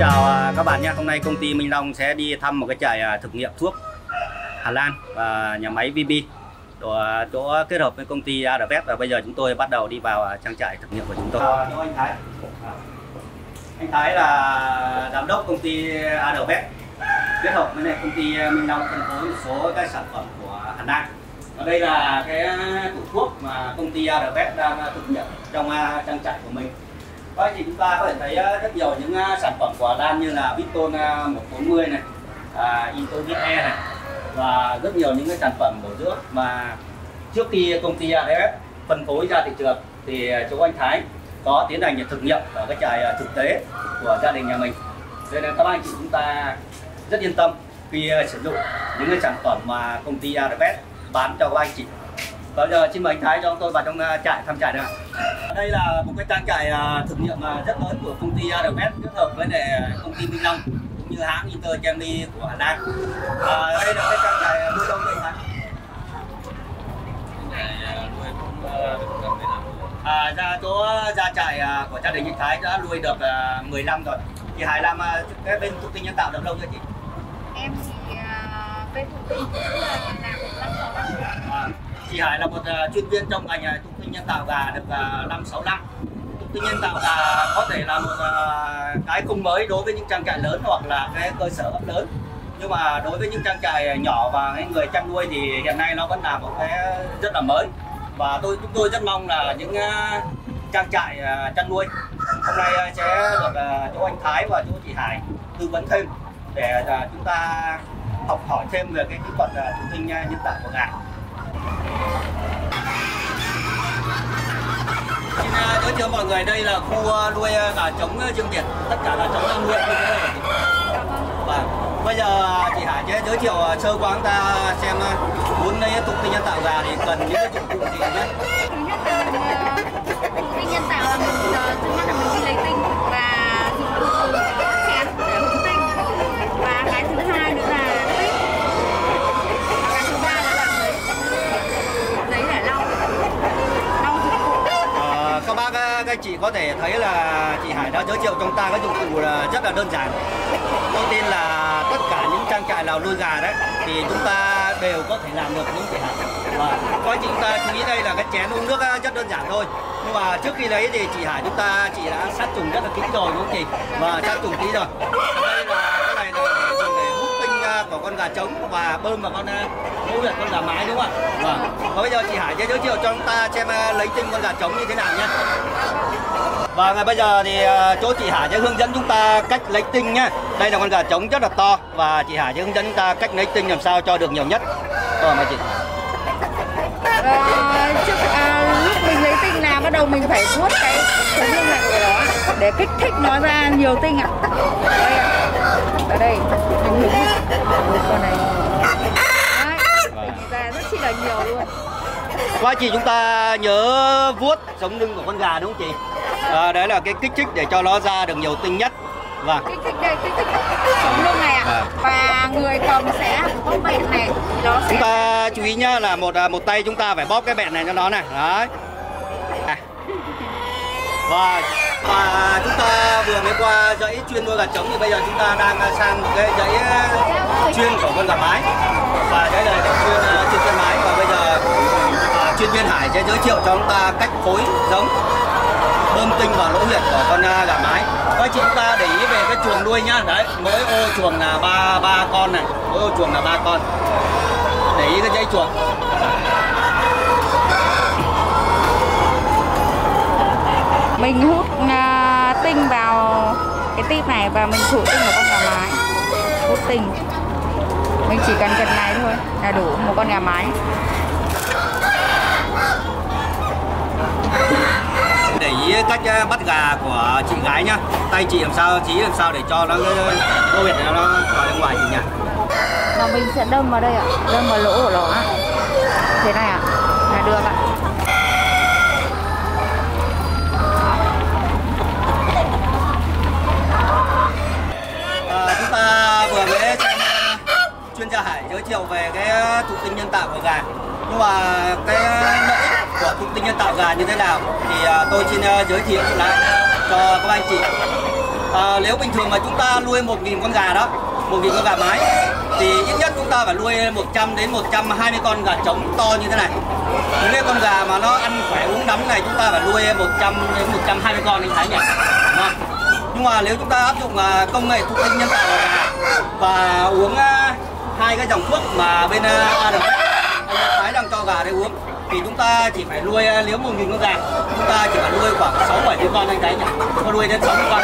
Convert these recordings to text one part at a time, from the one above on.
chào à, các bạn nhé. Hôm nay công ty Minh Long sẽ đi thăm một cái trại à, thực nghiệm thuốc Hà Lan và nhà máy VB chỗ, à, chỗ kết hợp với công ty ARVS và bây giờ chúng tôi bắt đầu đi vào trang trại thực nghiệm của chúng tôi. À, anh Thái. Anh Thái là giám đốc công ty ARVS kết hợp với này công ty Minh Long phân phối một số các sản phẩm của Hà Lan. Và đây là cái tủ thuốc mà công ty ARVS đang thực nghiệm trong trang trại của mình. Và anh chị chúng ta có thể thấy ờ, rất nhiều những ờ, sản phẩm của Lan như là Viton 140 ờ, này, à, Intovit E này và rất nhiều những cái sản phẩm bổ dưỡng mà trước khi công ty ARS phân phối ra thị trường thì chỗ anh Thái có tiến hành thực nghiệm ở cái trại thực tế của gia đình nhà mình. Nên các anh chị chúng ta rất yên tâm khi sử dụng những cái sản phẩm mà công ty ARS bán cho các anh chị Bây giờ xin mời anh Thái cho tôi vào trong trại thăm trại được Đây là một cái trang trại thực nghiệm rất lớn của công ty ARS kết hợp với công ty Minh Long cũng như hãng Inter Germany của Hà Lan. À, đây là cái trang trại nuôi đông đây Thái. À, ra chỗ ra trại của gia đình anh Thái đã nuôi được 10 năm rồi. Thì Hải làm cái bên thụ tinh nhân tạo được lâu chưa chị? Em thì bên thụ tinh cũng là làm được năm sáu năm. Chị Hải là một uh, chuyên viên trong ngành à, uh, thụ tinh nhân tạo gà được uh, 5 6 năm. Thụ tinh nhân tạo gà có thể là một uh, cái không mới đối với những trang trại lớn hoặc là cái cơ sở ấp lớn. Nhưng mà đối với những trang trại nhỏ và những người chăn nuôi thì hiện nay nó vẫn là một cái rất là mới. Và tôi chúng tôi rất mong là những uh, trang trại uh, chăn nuôi hôm nay uh, sẽ được uh, chỗ anh Thái và chỗ chị Hải tư vấn thêm để uh, chúng ta học hỏi thêm về cái kỹ thuật uh, thụ tinh uh, nhân tạo của gà. Xin mọi người. Đây là khu ờ, nuôi ờ, gà trống ờ, Dương Việt. Tất cả là trống đang nuôi như thế này. Và bây giờ chị Hải sẽ giới thiệu sơ qua chúng ta xem muốn lấy thụ tinh nhân tạo gà thì cần những cái dụng cụ gì nhé? Nhất thụ tinh nhân tạo là mình thứ nhất là mình đi lấy tinh và dụng cụ chén để hứng tinh và cái thứ hai nữa là tuyết và cái thứ ba nữa là giấy giấy để lau lau dụng cụ à, các bác các chị có thể thấy là chị chúng ta có dụng cụ là rất là đơn giản. Tôi tin là tất cả những trang trại nào nuôi gà đấy, thì chúng ta đều có thể làm được những chị và có chị chúng ta chú ý đây là cái chén uống nước à, rất đơn giản thôi. Nhưng mà trước khi lấy thì chị Hải chúng ta, chị đã sát trùng rất là kỹ rồi, đúng không chị? Và sát trùng kỹ rồi đây là cái này là để dùng để hút tinh của con gà trống và bơm vào con lỗ huyệt con gà mái đúng không ạ? Vâng. và bây giờ chị Hải sẽ giới thiệu cho chúng ta xem lấy tinh con gà trống như thế nào nhé. Và bây giờ thì chỗ chị Hải sẽ hướng dẫn chúng ta cách lấy tinh nhé. Đây là con gà trống rất là to và chị Hải sẽ hướng dẫn chúng ta cách lấy tinh làm sao cho được nhiều nhất. Rồi mà chị. À, trước à, lúc mình lấy tinh là bắt đầu mình phải vuốt cái cái dương này để kích thích nó ra nhiều tinh ạ đây ạ. Ở đây. Mình con này. Đấy. Ra rất chi là nhiều luôn. Các chị chúng ta nhớ vuốt sống lưng của con gà đúng không chị? À, đấy là cái kích thích để cho nó ra được nhiều tinh nhất. Vâng. Kích thích đây kích thích sống lưng này ạ. À. và người cầm sẽ có bẹn này nó sẽ chúng ta chú ý nhá là một một tay chúng ta phải bóp cái bẹn này cho nó này. Đấy. À. và và chúng ta vừa mới qua dãy chuyên nuôi gà trống thì bây giờ chúng ta đang sang một cái dãy ờ, chuyên của con gà mái. Và đây là chuyên ờ, chuyên gà mái. Và bây giờ à, chuyên viên Hải sẽ giới thiệu cho chúng ta cách phối giống bơm tinh vào lỗ huyệt của con gà mái. Các chị chúng ta để ý về cái chuồng nuôi nhá. Đấy mỗi ô chuồng là ba ba con này. Mỗi ô chuồng là ba con. Để ý cái dãy chuồng. Mình hút uh, tinh vào cái tip này và mình thụ tinh vào con gà mái. Hút tinh. Mình chỉ cần cần này thôi là đủ một con gà mái. Để ý cách bắt gà của chị gái nhá. Tay chị làm sao chí làm sao để cho nó lỗ huyệt nó vào ra ngoài chị nhỉ? Và mình sẽ đâm vào đây ạ. Đâm vào lỗ của nó. Thế này ạ. Là được ạ. à, chuyên gia Hải giới thiệu về cái ờ, thụ tinh nhân tạo của gà. Nhưng mà cái ờ, lợi ích của thụ tinh nhân tạo gà như thế nào thì ờ, tôi xin giới thiệu lại cho các anh chị. À, nếu bình thường mà chúng ta nuôi 1.000 con gà đó 1.000 con gà mái thì ít nhất chúng ta phải nuôi 100 đến 120 con gà trống to như thế này. Những cái con gà mà nó ăn khỏe uống nấm này chúng ta phải nuôi 100 đến 120 con anh thấy nhỉ? Nhưng mà nếu chúng ta áp dụng công nghệ thụ tinh nhân tạo vào gà và uống hai cái dòng thuốc mà bên ờ, ARF anh Thái đang cho gà để uống. Thì chúng ta chỉ phải nuôi ờ, nếu một nghìn con gà. Chúng ta chỉ phải nuôi khoảng sáu bảy con anh Thái nhỉ? Có nuôi đến 60 con.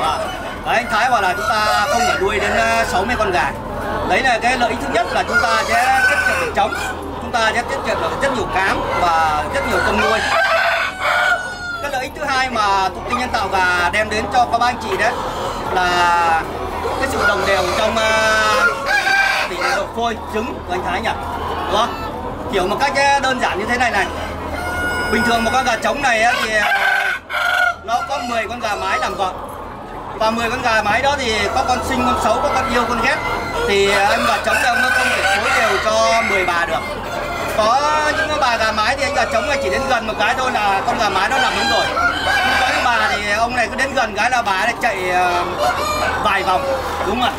Vâng. Đấy, anh Thái bảo là chúng ta không phải nuôi đến ờ, 60 con gà. Đấy là cái lợi ích thứ nhất là chúng ta sẽ tiết kiệm được trống chúng ta sẽ tiết kiệm được rất nhiều cám và rất nhiều công nuôi. Cái lợi ích thứ hai mà thụ tinh nhân tạo gà đem đến cho các anh chị đấy là cái sự đồng đều trong uh, tỷ lệ độ phôi trứng của anh Thái nhỉ? Đúng không kiểu một cách đơn giản như thế này này. Bình thường một con gà trống này thì à, nó có 10 con gà mái làm vợ. Và 10 con gà mái đó thì có con sinh con xấu có con yêu con ghét. Thì à, anh gà trống đâu nó không thể phối đều cho 10 bà được. Có những bà gà mái thì anh gà trống này chỉ đến gần một cái thôi là con gà mái nó làm đúng rồi nhưng có những bà thì ông này cứ đến gần cái là bà ấy chạy ờ, vài vòng. Đúng rồi.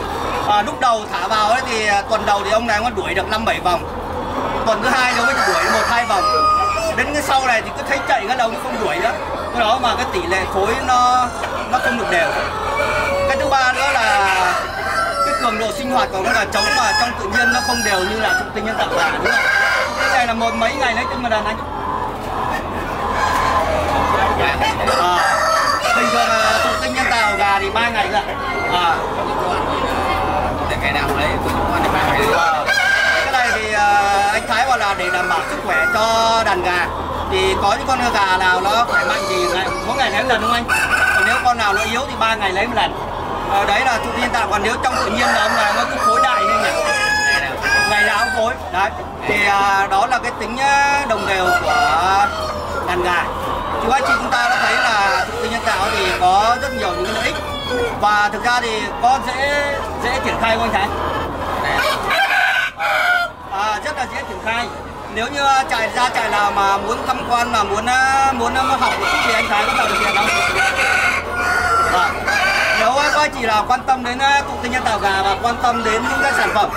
À, lúc đầu thả vào ấy thì à, tuần đầu thì ông này nó đuổi được năm bảy vòng. Tuần thứ hai nó mới đuổi một hai vòng. Đến cái sau này thì cứ thấy chạy cái đầu nó không đuổi nữa. Cái đó mà cái tỷ lệ phối nó nó không được đều. Cái thứ ba nữa là cái cường độ sinh hoạt của con gà trống mà trong tự nhiên nó không đều như là thụ tinh nhân tạo là đúng không? cái này là một mấy ngày lấy tinh mà đàn anh. À, bình thường là tinh nhân tạo gà thì ba ngày rồi à để ngày nào lấy con thì ba ngày cái này. Thì uh, anh Thái bảo là để đảm bảo sức khỏe cho đàn gà. Thì có những con gà nào nó khỏe mạnh thì ngày, mỗi ngày lấy một lần đúng không anh? Còn nếu con nào nó yếu thì ba ngày lấy một lần. À, đấy là tự nhiên tạo còn nếu trong tự nhiên là ông này nó cứ phối đại lên nhỉ ngày nào cũng phối đấy. Thì à, đó là cái tính đồng đều của đàn gà. Chứ anh chị chúng ta đã thấy là tự nhiên nhân tạo thì có rất nhiều những lợi ích. Và thực ra thì con dễ dễ triển khai không anh Thái? À, rất là dễ triển khai. Nếu như à, chạy ra chạy nào mà muốn tham quan mà muốn à, muốn à, học một chút thì anh Thái có tạo điều kiện không? À, Nếu các chỉ là quan tâm đến thụ tinh nhân tạo gà và quan tâm đến những cái sản phẩm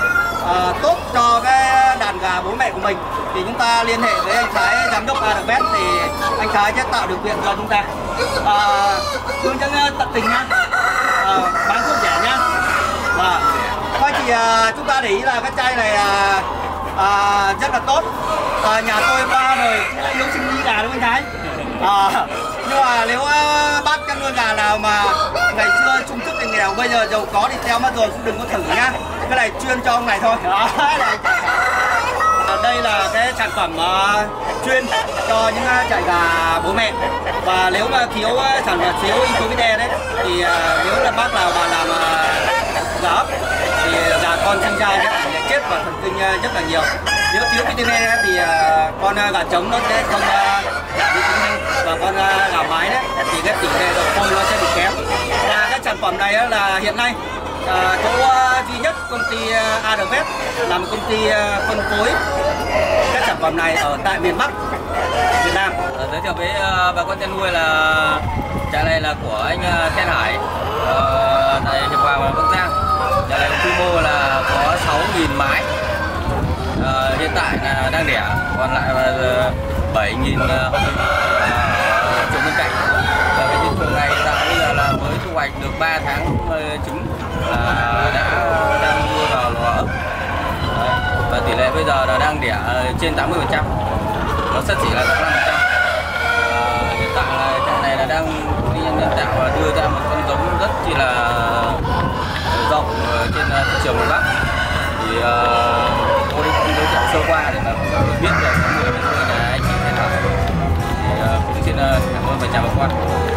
à, tốt cho cái đàn gà bố mẹ của mình thì chúng ta liên hệ với anh Thái giám đốc ARVET thì anh Thái sẽ tạo điều kiện cho chúng ta à, hướng dẫn à, tận tình nha. À, bán thuốc rẻ nha. Và các chị à, chúng ta để ý là cái chai này à, à, rất là tốt. À, nhà tôi ba đời yếu sinh đi gà đúng không anh Thái? À, nhưng mà nếu uh, bác chăn nuôi gà nào mà ngày xưa trung thức thì nghèo bây giờ giàu có thì theo mất rồi cũng đừng có thử nhá cái này chuyên cho ông này thôi. Đó, này. Ờ, đây là cái sản phẩm uh, chuyên cho những uh, trại gà bố mẹ. Và nếu mà thiếu uh, sản phẩm thiếu incovide đấy thì uh, nếu là bác nào mà làm uh, gà ấp thì gà con sinh ra sẽ chết và thần kinh rất là nhiều. Nếu thiếu vitamin thì con gà trống nó sẽ không giảm đi tính và con gà mái đấy thì cái tỷ lệ đậu phôi nó sẽ bị kém. Và cái sản phẩm này là hiện nay Ờ, à, chỗ duy nhất công ty ờ, ARVET là một công ty ờ, phân phối các sản phẩm này ở tại miền Bắc Việt Nam. À, giới thiệu với bà con chăn nuôi là trại này là của anh uh, Hải. À, tại Hiệp Hòa và Bắc Giang. Trại này quy mô là có 6.000 mái. À, hiện tại là đang đẻ còn lại là 7.000 uh, chuồng bên cạnh. Và cái chuồng này tại bây giờ là mới thu hoạch được 3 tháng trứng là đã đang đưa vào lò ấp và tỷ lệ bây giờ là đang đẻ ờ, trên 80 phần trăm. Nó sắp chỉ là 85 phần trăm. Hiện tại là trại này là đang nhân tạo và đưa ra một con giống rất chỉ là ờ, rộng trên ờ, thị trường miền Bắc. Thì uh, tôi giới thiệu sơ qua để mà biết được những người là anh chị thế nào. Thì uh, cũng xin cảm ơn và chào các con